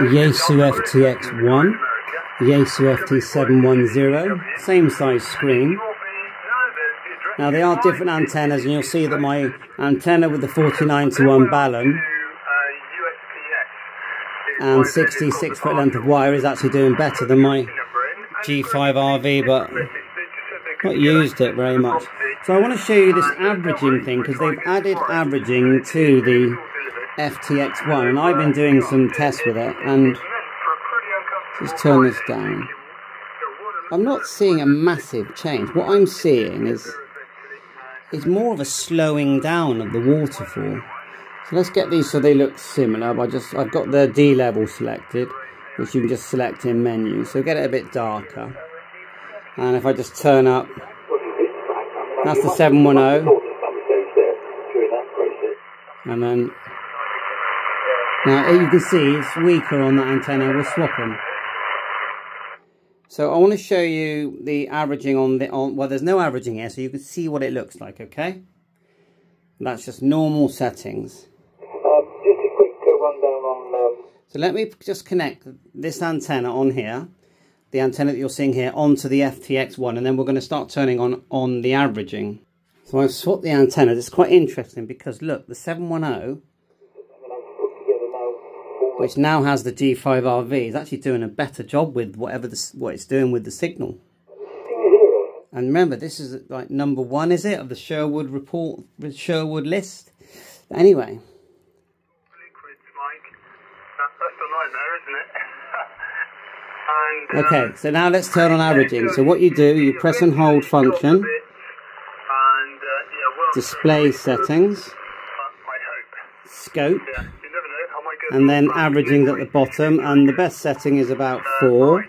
Yaesu FTX1, Yaesu FT710, same size screen. Now they are different antennas and you'll see that my antenna with the 49 to 1 balun and 66 foot length of wire is actually doing better than my G5RV but not used it very much. So I want to show you this averaging thing because they've added averaging to the FTX1 and I've been doing some tests with it and just turn this down. I'm not seeing a massive change. What I'm seeing is is more of a slowing down of the waterfall. So let's get these so they look similar. I just I've got the D level selected, which you can just select in menu. So get it a bit darker. And if I just turn up, that's the 710. And then now you can see it's weaker on that antenna, we'll swap them. So I want to show you the averaging on the, on, well there's no averaging here so you can see what it looks like, okay? That's just normal settings. Um, just a quick uh, rundown on... Um... So let me just connect this antenna on here, the antenna that you're seeing here, onto the FTX1 and then we're going to start turning on, on the averaging. So I've swapped the antenna. It's quite interesting because look, the 710 which now has the G5RV, is actually doing a better job with whatever the, what it's doing with the signal. And remember, this is like number one, is it, of the Sherwood report, Sherwood list? Anyway. Okay, so now let's turn on averaging. So what you do, you press and hold function, display settings, scope, and then averaging at the bottom and the best setting is about 4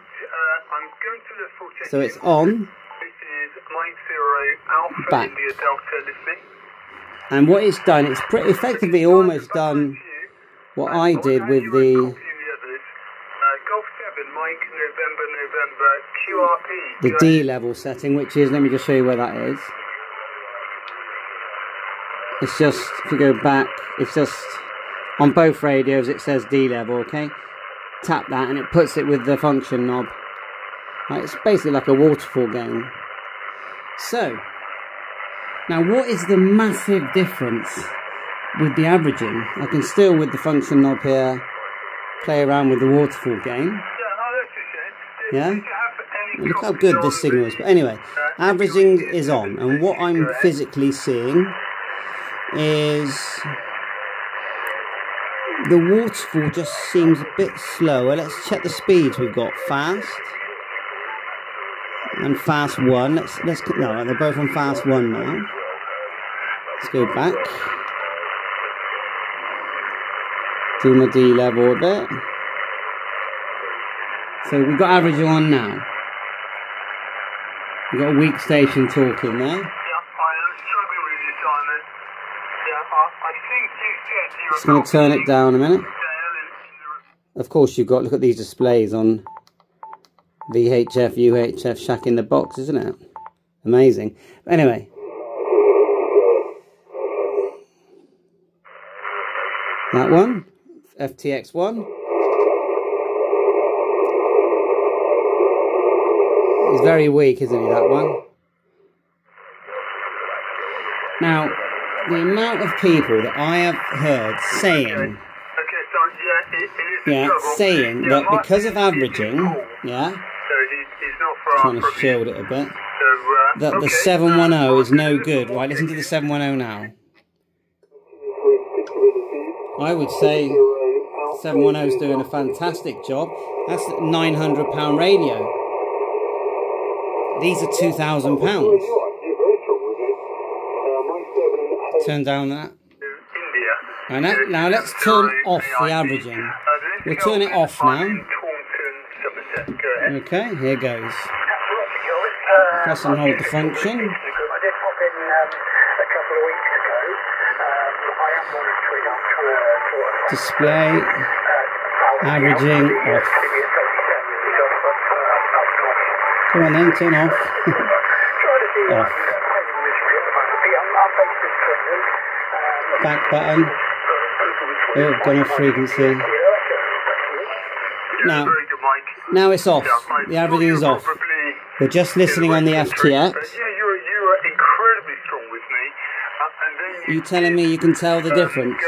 so it's on. Back. And what it's done it's pretty effectively almost done what I did with the the D level setting which is let me just show you where that is. It's just if you go back it's just on both radios it says D level, okay? Tap that and it puts it with the function knob. Right, it's basically like a waterfall game. So, now what is the massive difference with the averaging? I can still, with the function knob here, play around with the waterfall game. Yeah? Look how good this signal is. But anyway, averaging is on. And what I'm physically seeing is the waterfall just seems a bit slower. Let's check the speeds we've got. Fast and fast one. Let's let's no, they're both on fast one now. Let's go back. Do my D level a bit. So we've got average on now. We've got a weak station talking there. Just going to turn it down a minute. Of course you've got, look at these displays on VHF, UHF, Shack in the Box, isn't it? Amazing. Anyway. That one, FTX1. He's very weak, isn't he, that one? Now, the amount of people that I have heard saying, yeah, saying that because of averaging, yeah, trying to shield it a bit, that the 710 is no good. Right, listen to the 710 now. I would say 710 is doing a fantastic job. That's 900 pound radio. These are 2,000 turn down that. And that, now let's turn off the averaging. We'll turn it off now. Okay, here goes. Press and hold the function. Display, averaging off. Come on then, turn off. off. Back button. Oh, gone off frequency. Now, now it's off. The averaging is off. We're just listening on the FTX. You telling me you can tell the difference?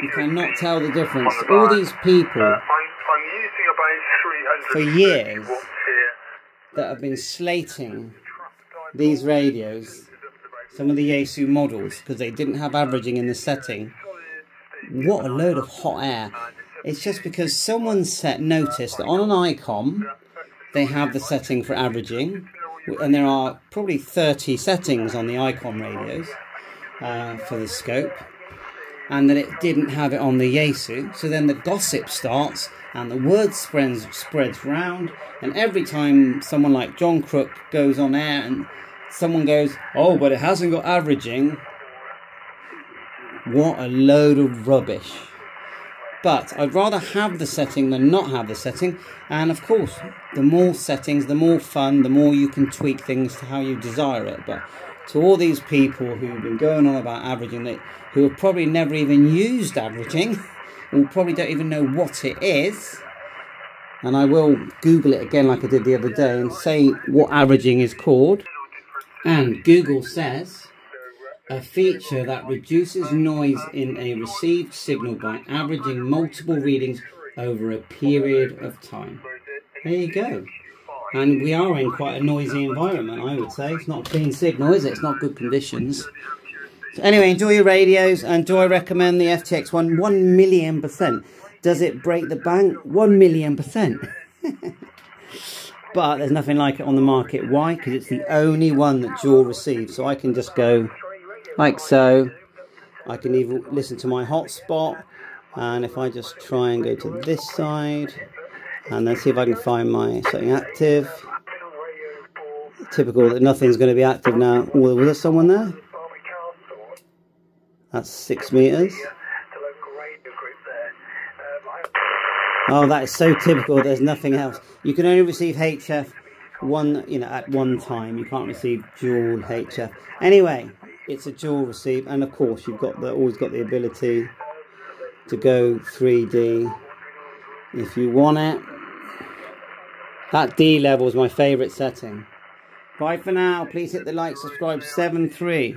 You cannot tell the difference. All these people I'm, I'm using about 300 For years. that have been slating these radios, some of the Yaesu models, because they didn't have averaging in the setting. What a load of hot air. It's just because someone set noticed that on an ICOM they have the setting for averaging, and there are probably 30 settings on the ICOM radios uh, for the scope, and that it didn't have it on the Yaesu. So then the gossip starts, and the word spreads spreads round, and every time someone like John Crook goes on air and someone goes, "Oh, but it hasn't got averaging," what a load of rubbish. But I'd rather have the setting than not have the setting. And of course, the more settings, the more fun, the more you can tweak things to how you desire it. But to all these people who've been going on about averaging, that who have probably never even used averaging, or probably don't even know what it is, and I will Google it again like I did the other day and say what averaging is called. And Google says a feature that reduces noise in a received signal by averaging multiple readings over a period of time. There you go. And we are in quite a noisy environment, I would say. It's not a clean signal, is it? It's not good conditions. So anyway, enjoy your radios, and do I recommend the FTX one? One million percent. Does it break the bank? One million percent. but there's nothing like it on the market. Why? Because it's the only one that dual receives. So I can just go like so. I can even listen to my hotspot. And if I just try and go to this side, and then see if I can find my setting active. Typical that nothing's going to be active now. Was there someone there? That's six meters. Oh, that is so typical. There's nothing else. You can only receive HF one, you know, at one time. You can't receive dual HF. Anyway, it's a dual receive, and of course, you've got the always got the ability to go 3D if you want it. That D level is my favourite setting. Bye for now. Please hit the like, subscribe, 7 3.